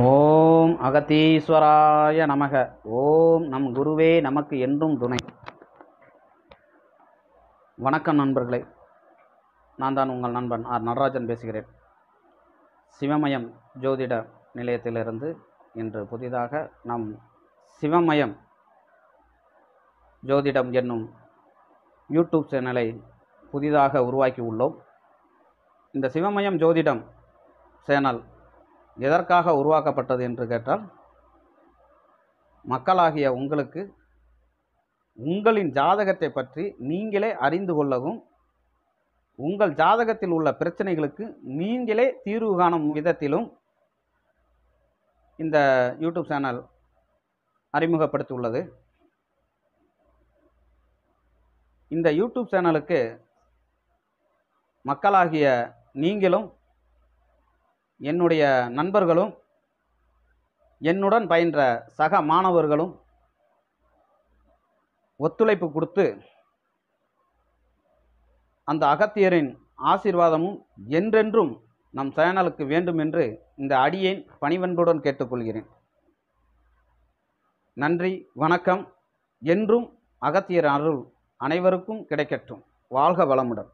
ஓம் அகத்தீஸ்வராய நமக. ஓம் நம் குருவே நமக்கு என்றும் துணை. வணக்கம் நண்பர்களே. நான் தான் உங்கள் நண்பன் ஆர். நடராஜன் பேசுகிறேன். சிவமயம் ஜோதிட நிலையத்திலிருந்து இன்று புதிதாக நம் சிவமயம் ஜோதிடம் என்னும் யூடியூப் சேனலை புதிதாக உருவாக்கி உள்ளோம். இந்த சிவமயம் ஜோதிடம் சேனல் எதற்காக உருவாக்கப்பட்டது என்று கேட்டால் மக்களாகிய உங்களுக்கு உங்களின் ஜாதகத்தை பற்றி நீங்களே அறிந்து கொள்ளவும் உங்கள் ஜாதகத்தில் உள்ள பிரச்சனைகளுக்கு நீங்களே தீர்வு காணும் விதத்திலும் இந்த யூடியூப் சேனல் அறிமுகப்படுத்தியுள்ளது. இந்த யூடியூப் சேனலுக்கு மக்களாகிய நீங்களும் என்னுடைய நண்பர்களும் என்னுடன் பயின்ற சக மாணவர்களும் ஒத்துழைப்பு கொடுத்து அந்த அகத்தியரின் ஆசீர்வாதமும் என்றென்றும் நம் சேனலுக்கு வேண்டும் என்று இந்த அடியேன் பணிவன்புடன் கேட்டுக்கொள்கிறேன். நன்றி வணக்கம் என்றும் அகத்தியர் அருள் அனைவருக்கும் கிடைக்கட்டும். வாழ்க வளமுடன்.